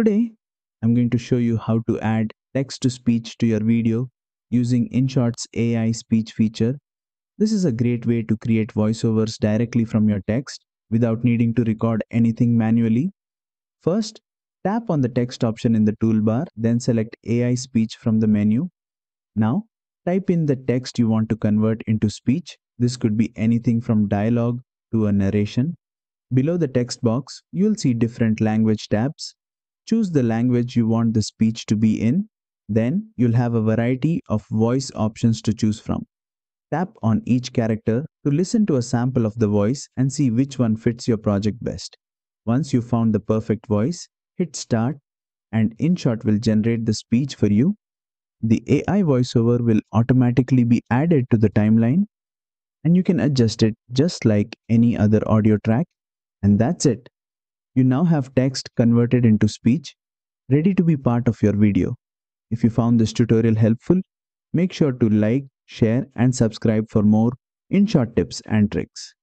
Today, I'm going to show you how to add text to speech to your video using InShot's AI speech feature. This is a great way to create voiceovers directly from your text without needing to record anything manually. First, tap on the text option in the toolbar, then select AI speech from the menu. Now, type in the text you want to convert into speech. This could be anything from dialogue to a narration. Below the text box, you'll see different language tabs. Choose the language you want the speech to be in. Then you'll have a variety of voice options to choose from. Tap on each character to listen to a sample of the voice and see which one fits your project best. Once you found the perfect voice, hit start and InShot will generate the speech for you. The AI voiceover will automatically be added to the timeline and you can adjust it just like any other audio track. And that's it. You now have text converted into speech, ready to be part of your video. If you found this tutorial helpful, make sure to like, share and subscribe for more InShot tips and tricks.